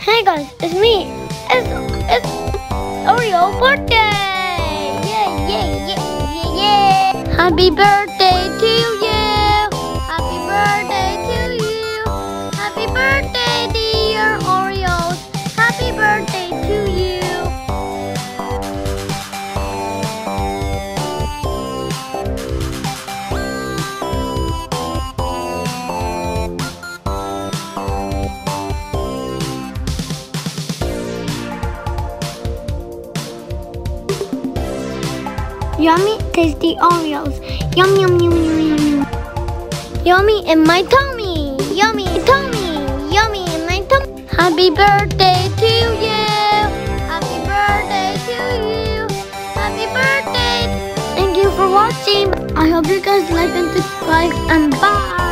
Hey guys, it's me. It's it's Oreo birthday. Yeah, yeah, yeah, yeah. Happy birthday Yummy, tasty Oreos. Yum, yum, yum, yum, yum, yum. Yummy in my tummy. Yummy tummy. Yummy in my tummy. Happy birthday to you. Happy birthday to you. Happy birthday. Thank you for watching. I hope you guys like and subscribe and bye.